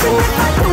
Tonight.